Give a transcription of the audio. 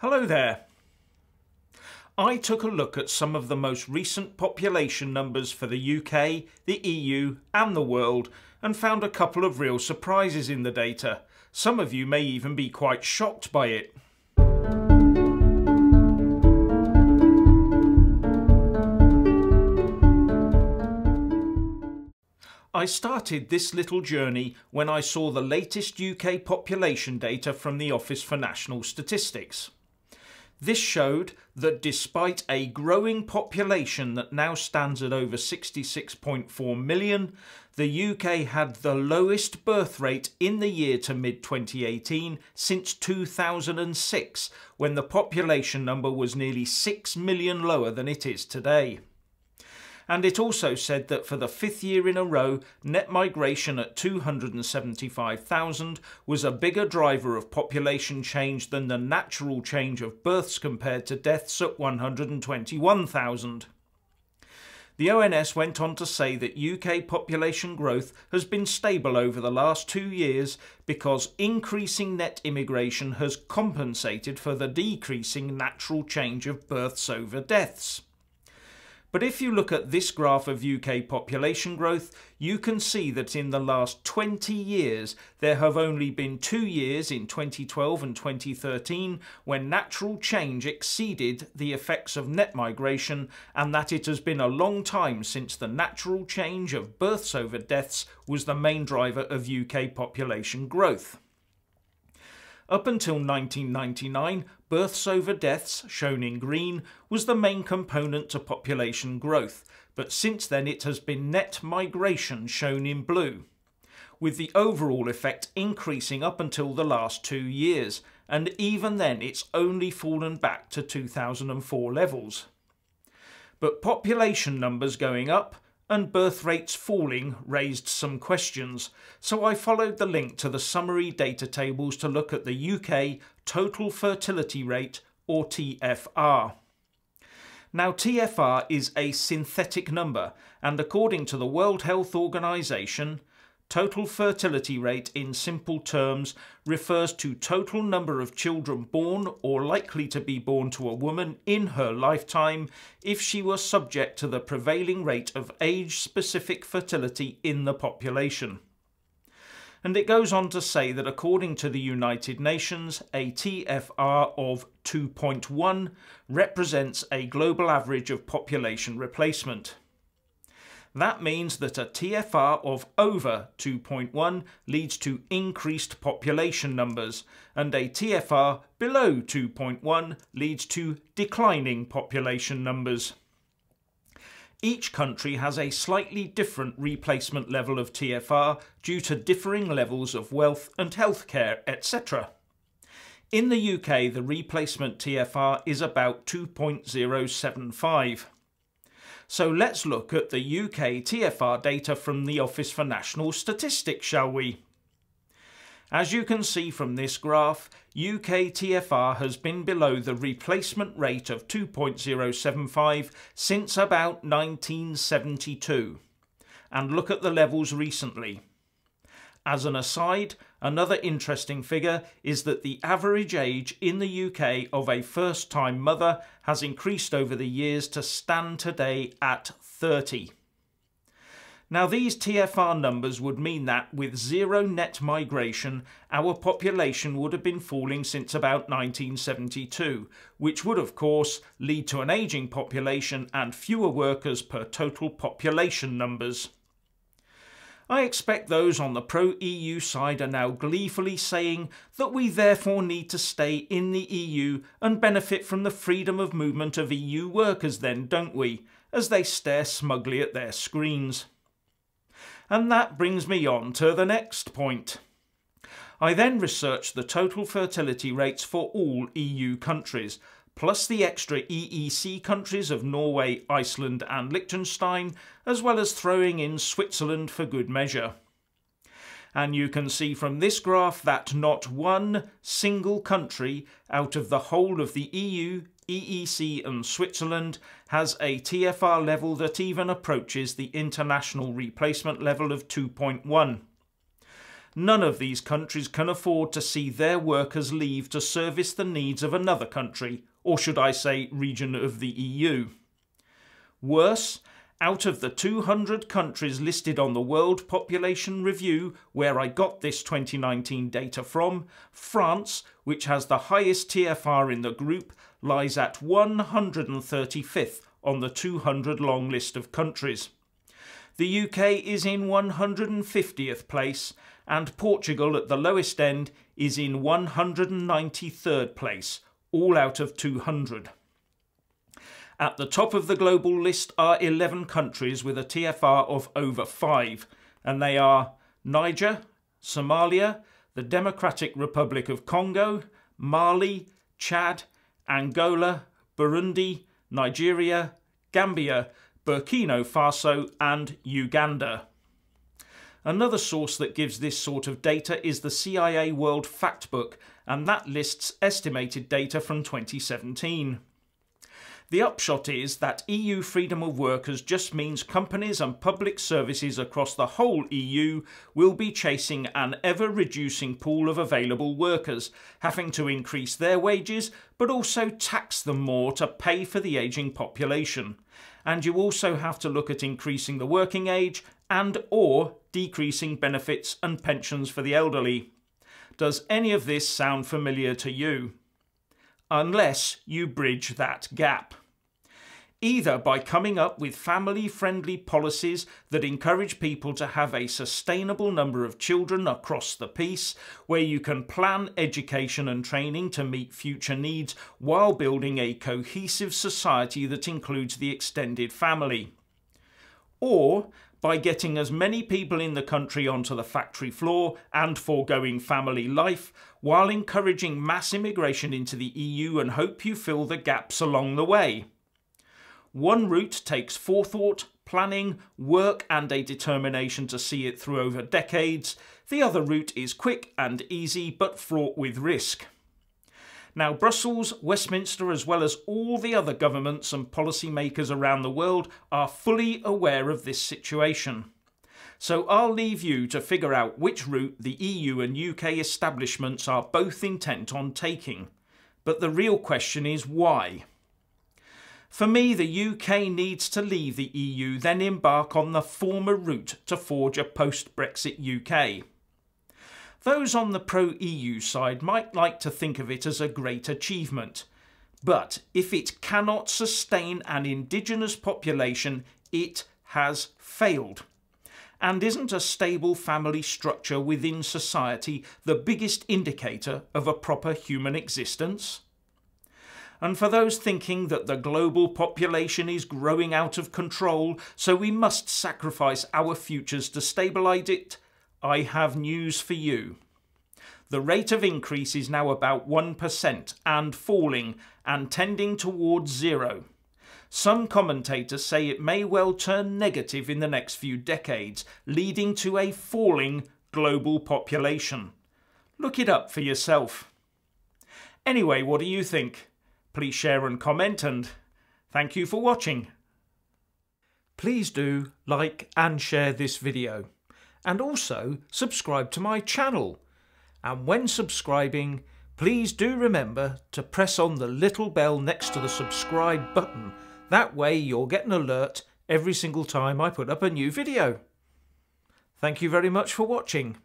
Hello there. I took a look at some of the most recent population numbers for the UK, the EU, and the world and found a couple of real surprises in the data. Some of you may even be quite shocked by it. I started this little journey when I saw the latest UK population data from the Office for National Statistics. This showed that despite a growing population that now stands at over 66.4 million, the UK had the lowest birth rate in the year to mid 2018 since 2006, when the population number was nearly 6 million lower than it is today and it also said that for the fifth year in a row, net migration at 275,000 was a bigger driver of population change than the natural change of births compared to deaths at 121,000. The ONS went on to say that UK population growth has been stable over the last two years because increasing net immigration has compensated for the decreasing natural change of births over deaths. But if you look at this graph of UK population growth, you can see that in the last 20 years there have only been two years in 2012 and 2013 when natural change exceeded the effects of net migration and that it has been a long time since the natural change of births over deaths was the main driver of UK population growth. Up until 1999, births over deaths, shown in green, was the main component to population growth, but since then it has been net migration, shown in blue, with the overall effect increasing up until the last two years, and even then it's only fallen back to 2004 levels. But population numbers going up and birth rates falling raised some questions, so I followed the link to the summary data tables to look at the UK total fertility rate, or TFR. Now, TFR is a synthetic number, and according to the World Health Organization, Total fertility rate in simple terms refers to total number of children born or likely to be born to a woman in her lifetime if she was subject to the prevailing rate of age-specific fertility in the population. And it goes on to say that according to the United Nations, a TFR of 2.1 represents a global average of population replacement. That means that a TFR of over 2.1 leads to increased population numbers, and a TFR below 2.1 leads to declining population numbers. Each country has a slightly different replacement level of TFR due to differing levels of wealth and healthcare, etc. In the UK, the replacement TFR is about 2.075. So let's look at the UK TFR data from the Office for National Statistics, shall we? As you can see from this graph, UK TFR has been below the replacement rate of 2.075 since about 1972. And look at the levels recently. As an aside, another interesting figure is that the average age in the UK of a first time mother has increased over the years to stand today at 30. Now, these TFR numbers would mean that with zero net migration, our population would have been falling since about 1972, which would, of course, lead to an ageing population and fewer workers per total population numbers. I expect those on the pro EU side are now gleefully saying that we therefore need to stay in the EU and benefit from the freedom of movement of EU workers, then, don't we? As they stare smugly at their screens. And that brings me on to the next point. I then researched the total fertility rates for all EU countries, plus the extra EEC countries of Norway, Iceland and Liechtenstein, as well as throwing in Switzerland for good measure. And you can see from this graph that not one single country out of the whole of the EU, EEC and Switzerland has a TFR level that even approaches the international replacement level of 2.1. none of these countries can afford to see their workers leave to service the needs of another country, or should I say, region of the EU. Worse, out of the 200 countries listed on the World Population Review, where I got this 2019 data from, France, which has the highest TFR in the group, lies at 135th on the 200 long list of countries. The UK is in 150th place, and Portugal at the lowest end is in 193rd place, all out of 200. At the top of the global list are 11 countries with a TFR of over 5, and they are Niger, Somalia, the Democratic Republic of Congo, Mali, Chad, Angola, Burundi, Nigeria, Gambia, Burkina Faso, and Uganda. Another source that gives this sort of data is the CIA World Factbook, and that lists estimated data from 2017. The upshot is that EU freedom of workers just means companies and public services across the whole EU will be chasing an ever reducing pool of available workers, having to increase their wages but also tax them more to pay for the ageing population. And you also have to look at increasing the working age and or decreasing benefits and pensions for the elderly. Does any of this sound familiar to you? unless you bridge that gap. Either by coming up with family friendly policies that encourage people to have a sustainable number of children across the piece, where you can plan education and training to meet future needs while building a cohesive society that includes the extended family. Or by getting as many people in the country onto the factory floor and foregoing family life, while encouraging mass immigration into the EU and hope you fill the gaps along the way. One route takes forethought, planning, work, and a determination to see it through over decades. The other route is quick and easy, but fraught with risk. Now, Brussels, Westminster, as well as all the other governments and policymakers around the world are fully aware of this situation. So I'll leave you to figure out which route the EU and UK establishments are both intent on taking. But the real question is why? For me, the UK needs to leave the EU, then embark on the former route to forge a post Brexit UK. Those on the pro EU side might like to think of it as a great achievement. But if it cannot sustain an indigenous population, it has failed. And isn't a stable family structure within society the biggest indicator of a proper human existence? And for those thinking that the global population is growing out of control, so we must sacrifice our futures to stabilise it, I have news for you. The rate of increase is now about 1% and falling and tending towards zero. Some commentators say it may well turn negative in the next few decades, leading to a falling global population. Look it up for yourself. Anyway, what do you think? Please share and comment and thank you for watching. Please do like and share this video and also subscribe to my channel. And when subscribing, please do remember to press on the little bell next to the subscribe button. That way you'll get an alert every single time I put up a new video. Thank you very much for watching.